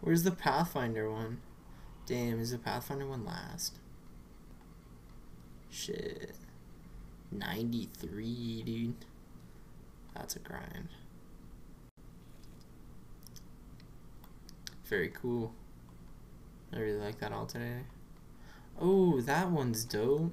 Where's the Pathfinder one? Damn, is the Pathfinder one last? Shit. 93, dude. That's a grind. Very cool. I really like that alternator. Oh, that one's dope.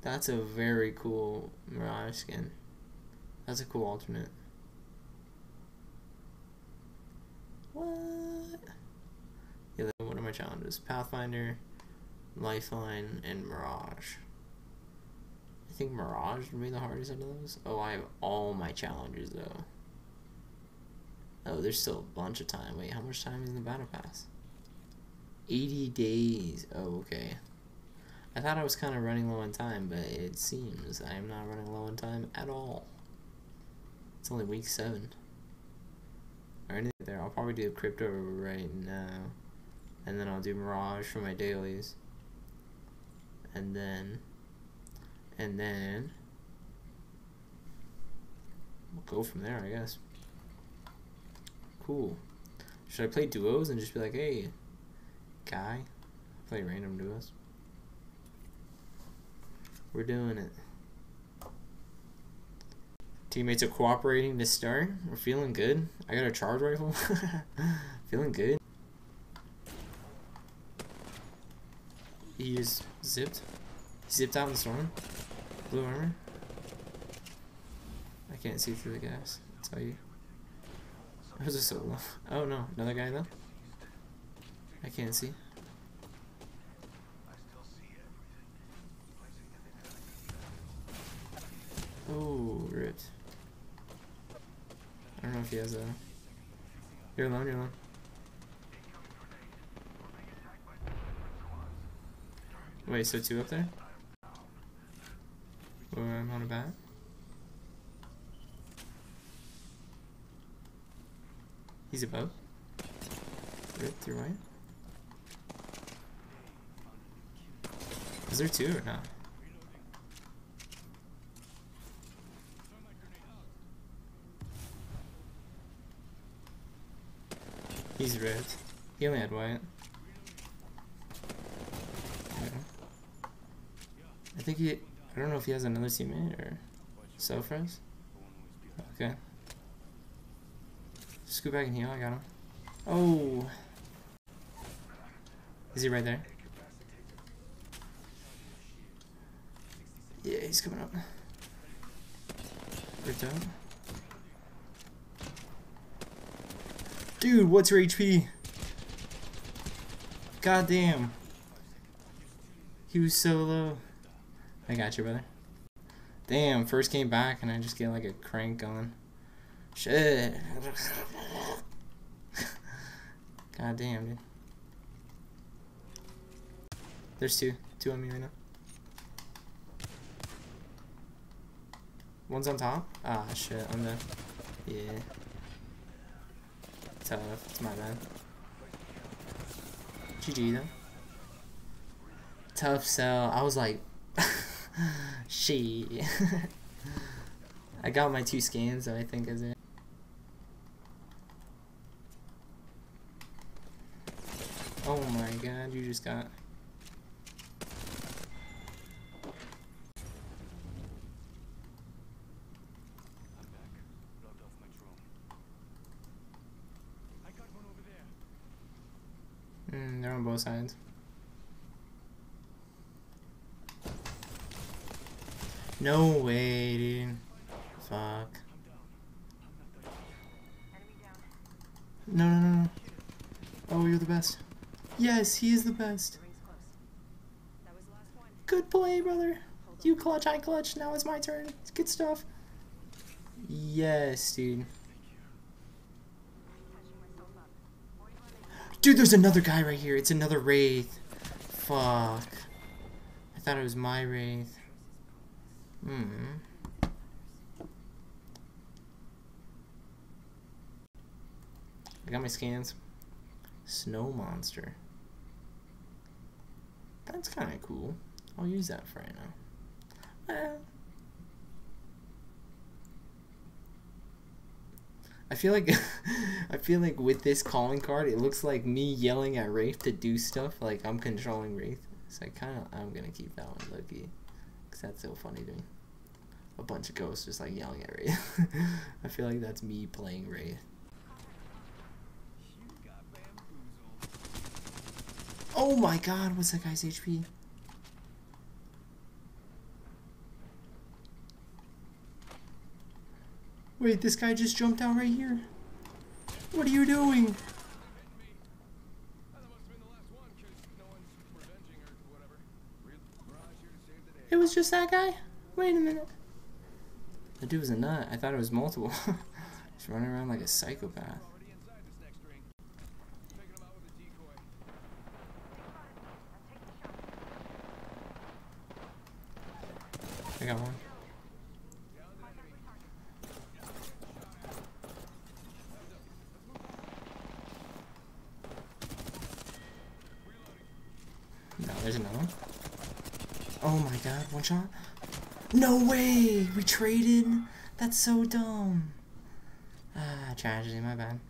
That's a very cool Mirage skin. That's a cool alternate. What? Yeah, then what are my challenges? Pathfinder, Lifeline, and Mirage. I think Mirage would be the hardest out of those. Oh, I have all my challenges though. Oh, there's still a bunch of time. Wait, how much time is in the battle pass? 80 days. Oh, okay. I thought I was kind of running low on time, but it seems I am not running low on time at all. It's only week 7. There. I'll probably do crypto right now. And then I'll do Mirage for my dailies. And then and then we'll go from there, I guess. Cool. Should I play duos and just be like, hey, guy? Play random duos. We're doing it. Teammates are cooperating to start. We're feeling good. I got a charge rifle. feeling good. He is zipped. He zipped out in the storm. Blue armor. I can't see through the gas. I'll tell you. There's a solo. Oh no, another guy though. I can't see. Oh, ripped. I don't know if he has a. You're alone. You're alone. Wait, so two up there? Or I'm on a bat? He's above. Ripped through right. Is there two or not? He's ripped. He only had white. I think he. I don't know if he has another teammate or self-res. Okay. Scoot back and heal. I got him. Oh. Is he right there? Yeah, he's coming up. Ripped out. Dude, what's your HP? God damn. He was so low. I got you, brother. Damn, first came back and I just get like a crank going. Shit. God damn, dude. There's two. Two on me right now. One's on top? Ah, shit. I'm dead. Yeah. Tough. It's my bad. GG, though. Tough sell. I was like... she. I got my two scans, so I think is it. Oh my god, you just got... Mm, they're on both sides. No way, dude. Fuck. No, no, no, no. Oh, you're the best. Yes, he is the best. Good play, brother. You clutch, I clutch. Now it's my turn. It's good stuff. Yes, dude. Dude, there's another guy right here. It's another Wraith. Fuck. I thought it was my Wraith. Hmm. I got my scans. Snow monster. That's kind of cool. I'll use that for right now. Eh. I feel like I feel like with this calling card, it looks like me yelling at Wraith to do stuff like I'm controlling Wraith. So I kind of, I'm gonna keep that one lucky, cause that's so funny to me. A bunch of ghosts just like yelling at Wraith. I feel like that's me playing Wraith. Oh my god, what's that guy's HP? Wait, this guy just jumped out right here. What are you doing? It was just that guy? Wait a minute. That dude was a nut. I thought it was multiple. He's running around like a psychopath. I got one. No, there's another one. Oh my god, one shot? No way! We traded? That's so dumb. Ah, tragedy, my bad.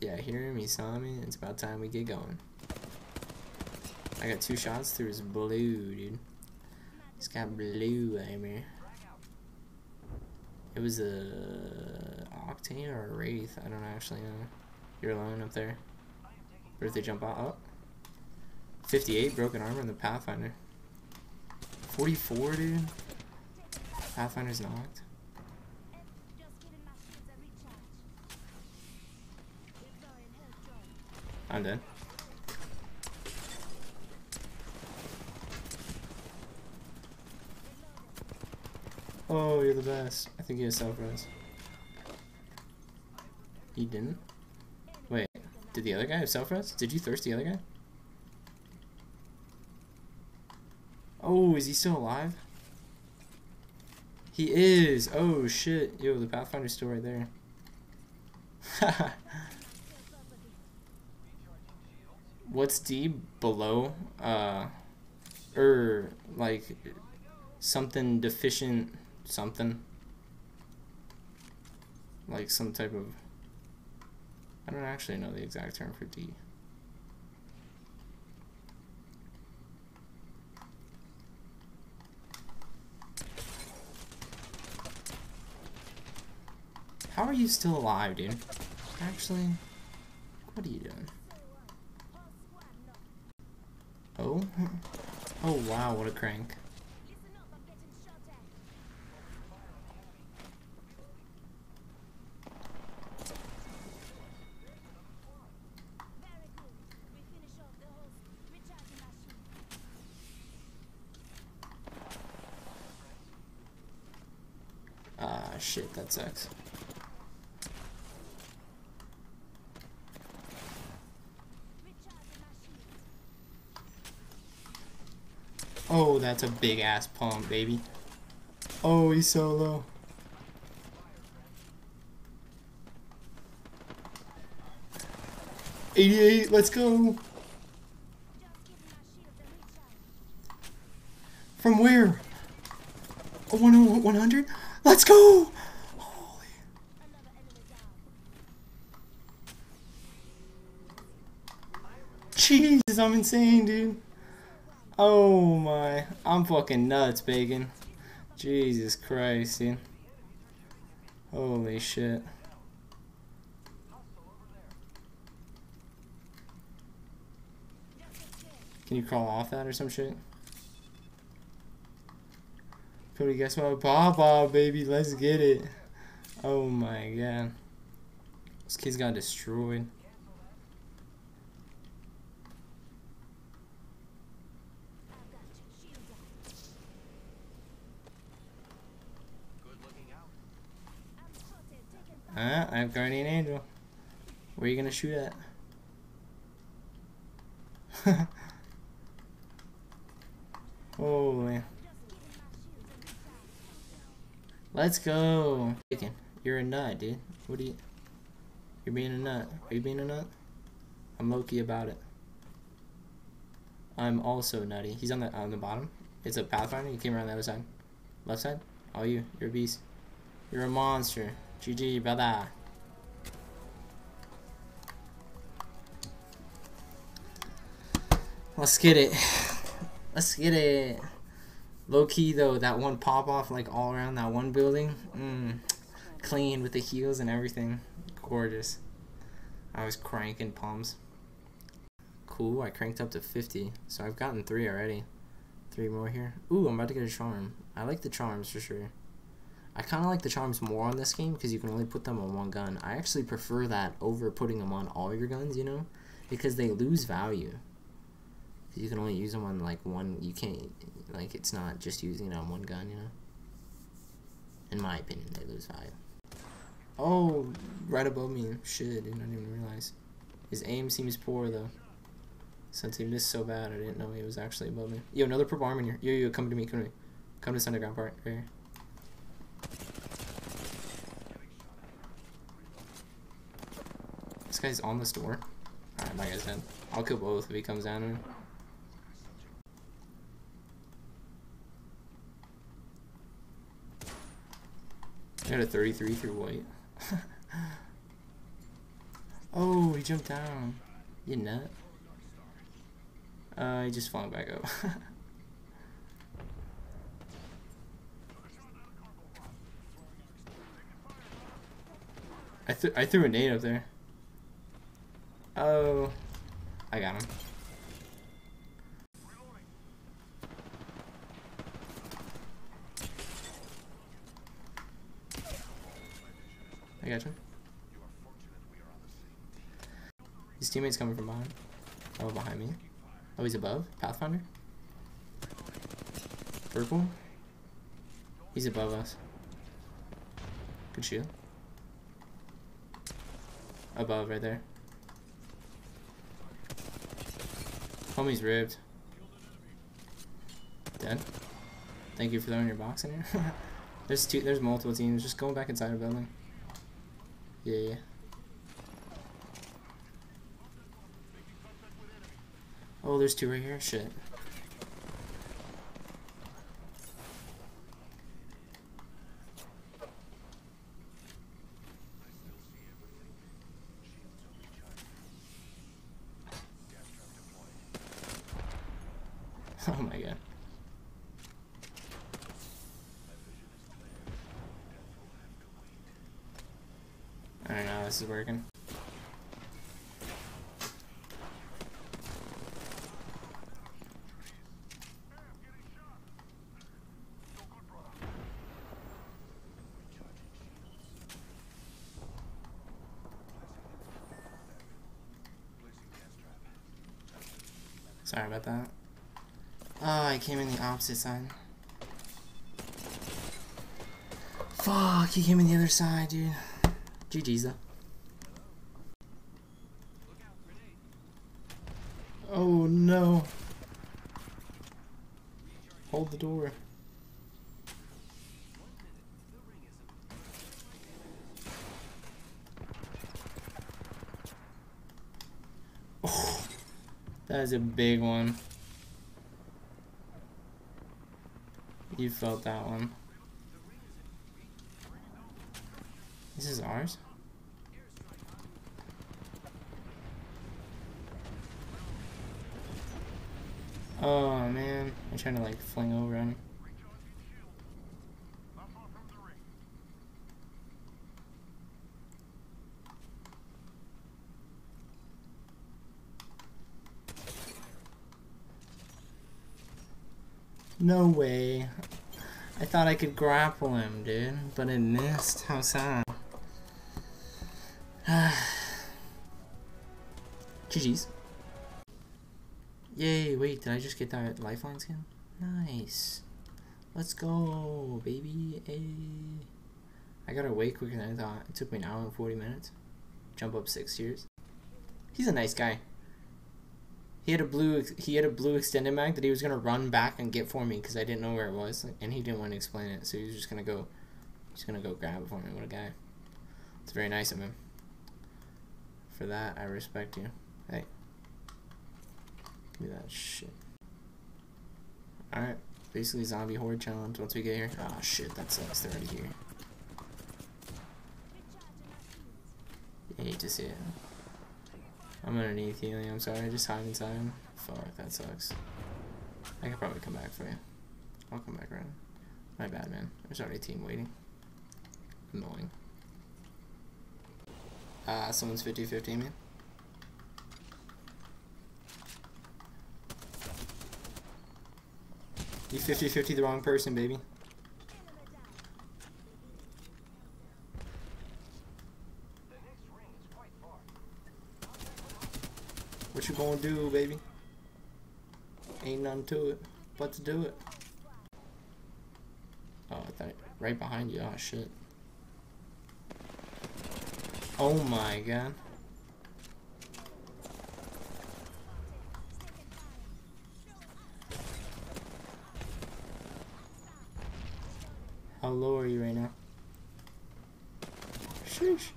Yeah, hear him, he saw me, it's about time we get going. I got two shots through his blue, dude. He's got blue armor. It was a Octane or a Wraith, I don't actually know. You're alone up there. If they jump out, oh. 58 broken armor in the Pathfinder. 44, dude. Pathfinder's knocked. I'm dead. Oh, you're the best. I think he has self-res. He didn't? Did the other guy have self-res? Did you thirst the other guy? Oh, is he still alive? He is! Oh shit. Yo, the Pathfinder's still right there. What's D below? Uh, er, like, something deficient something. Like some type of... I don't actually know the exact term for D. How are you still alive, dude? Actually, what are you doing? Oh? Oh wow, what a crank. 6. Oh, that's a big ass pump, baby. Oh, he's so low. Eighty-eight. Let's go. From where? A 100? Let's go! Jesus, I'm insane, dude. Oh my. I'm fucking nuts, Bacon. Jesus Christ, dude. Holy shit. Can you crawl off that or some shit? Cody, guess what? Papa, baby, let's get it. Oh my god. This kid's got destroyed. Uh, I have Guardian Angel. Where are you gonna shoot at? Holy. Let's go. You're a nut, dude. What are you? You're being a nut. Are you being a nut? I'm Loki about it. I'm also nutty. He's on the on the bottom. It's a Pathfinder. He came around the other side. Left side. All you. You're a beast. You're a monster. GG, brother. Let's get it. Let's get it. Low key though, that one pop off like all around that one building. Mm, clean with the heals and everything. Gorgeous. I was cranking palms. Cool, I cranked up to 50. So I've gotten three already. Three more here. Ooh, I'm about to get a charm. I like the charms for sure. I kind of like the charms more on this game because you can only put them on one gun. I actually prefer that over putting them on all your guns, you know? Because they lose value. You can only use them on like one, you can't, like it's not just using it on one gun, you know? In my opinion, they lose value. Oh, right above me. Shit, I did not even realize. His aim seems poor though. Since he missed so bad, I didn't know he was actually above me. Yo, another purple arm in here. Yo, yo, come to me, come to me. Come to this underground part, right here. This guy's on this door. Alright, my guy's dead. I'll kill both if he comes down to me. I got a 33 through white. oh, he jumped down. You nut. Uh, he just flung back up. I, th I threw a nade up there. Oh. I got him. Got. His teammate's coming from behind. Oh, behind me. Oh, he's above? Pathfinder? Purple? He's above us. Good shield. Above, right there. Homie's ribbed. Dead. Thank you for throwing your box in here. there's two. There's multiple teams. Just going back inside a building. Yeah. Oh, there's two right here. Shit. Oh my god. I don't know, this is working. Sorry about that. Oh, I came in the opposite side. Fuck, he came in the other side, dude. GG's though. Oh no. Hold the door. Oh, that a big one. You felt that one. This is ours? Oh man, I'm trying to like fling over him. No way. I thought I could grapple him, dude, but it missed. How sad. GG's. Yay, wait, did I just get that lifeline skin? Nice. Let's go, baby. Hey. I got away quicker than I thought. It took me an hour and 40 minutes. Jump up six years. He's a nice guy. He had a blue he had a blue extended mag that he was gonna run back and get for me because I didn't know where it was and he didn't want to explain it so he was just gonna go he's gonna go grab it for me. What a guy! It's very nice of him. For that, I respect you. Hey, give me that shit. All right, basically zombie horde challenge once we get here. Oh shit, that sucks. They're already here. I hate to see it. I'm underneath healing. I'm sorry. Just hide inside him. Fuck, that sucks. I could probably come back for you. I'll come back around. My bad, man. There's already a team waiting. Annoying. Ah, uh, someone's 50-50, man. You 50-50 the wrong person, baby. What you gonna do, baby? Ain't nothing to it but to do it. Oh, I thought right behind you. Oh shit. Oh my god. How low are you right now? Sheesh.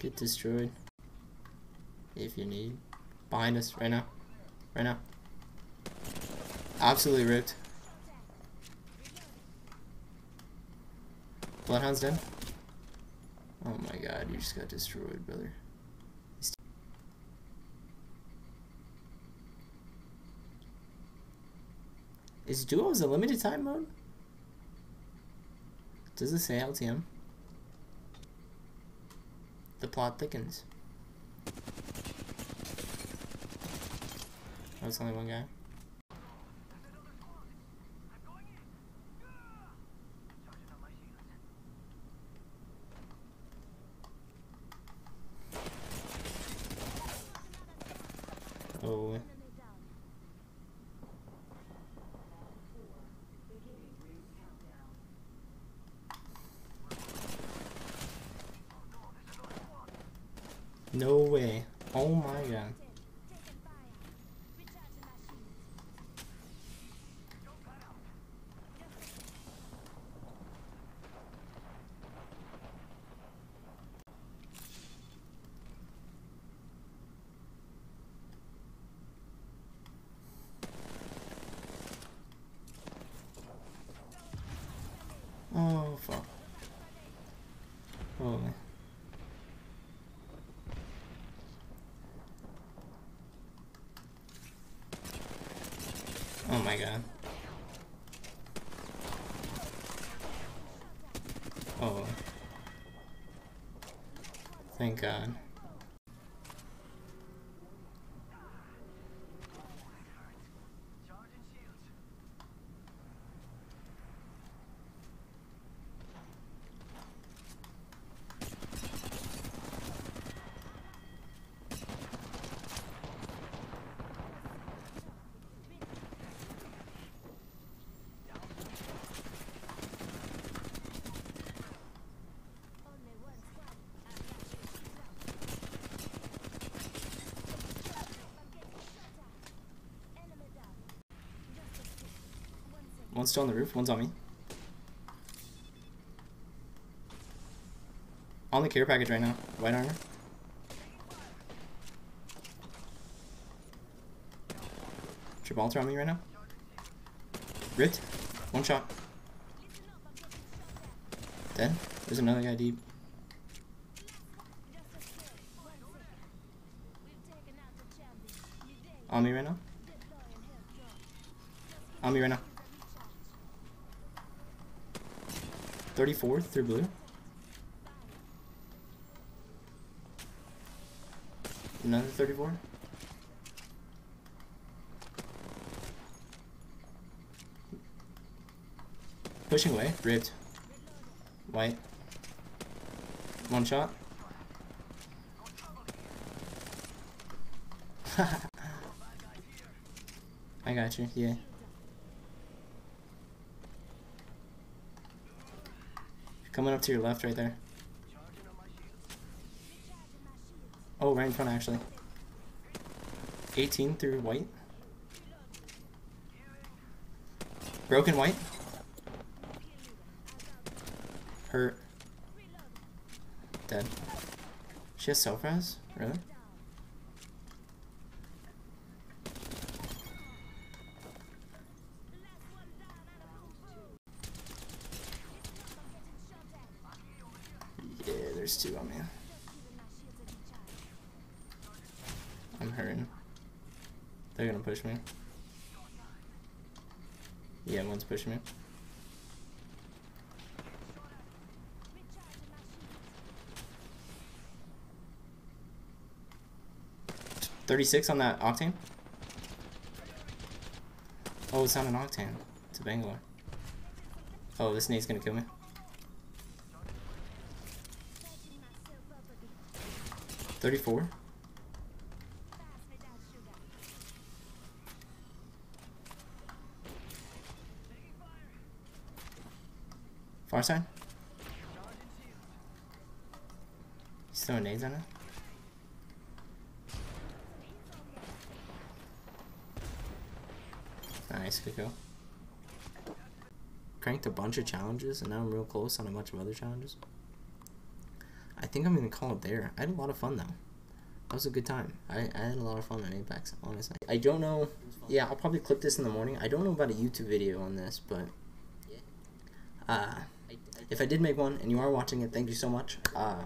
Get destroyed. If you need. Behind us, right now. Right now. Absolutely ripped. Bloodhound's dead. Oh my god, you just got destroyed, brother. Is duos a limited time mode? Does it say LTM? The plot thickens. That's only one guy. Oh. No way. Oh my god. Oh fuck. Oh man. Oh my god. Oh. Thank god. One's still on the roof, one's on me. On the care package right now. White armor. Gibraltar on me right now. Ripped. One shot. Dead. There's another guy deep. On me right now. On me right now. 34 through blue. Another 34. Pushing away, ripped. White. One shot. I got you, yeah. Coming up to your left right there. Oh, right in front actually. 18 through white. Broken white. Hurt. Dead. She has self res? Really? Yeah. there's two oh, on me. I'm hurting. They're gonna push me. Yeah, one's pushing me. Thirty-six on that octane. Oh, it's not an octane. It's a Bangalore. Oh, this nade's gonna kill me. Thirty-four. Far side. He's throwing nades on it. Nice, good go. Cranked a bunch of challenges, and now I'm real close on a bunch of other challenges. I think I'm gonna call it there. I had a lot of fun though. That was a good time. I, I had a lot of fun on Apex, honestly. I don't know. Yeah, I'll probably clip this in the morning. I don't know about a YouTube video on this, but uh, if I did make one and you are watching it, thank you so much. Uh,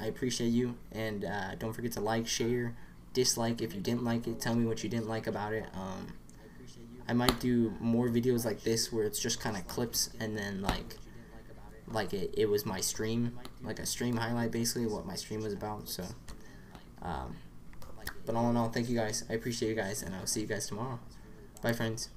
I appreciate you, and uh, don't forget to like, share, dislike if you didn't like it. Tell me what you didn't like about it. Um, I might do more videos like this where it's just kind of clips and then like like it, it was my stream, like a stream highlight basically what my stream was about. So, um, but all in all, thank you guys. I appreciate you guys, and I'll see you guys tomorrow. Bye, friends.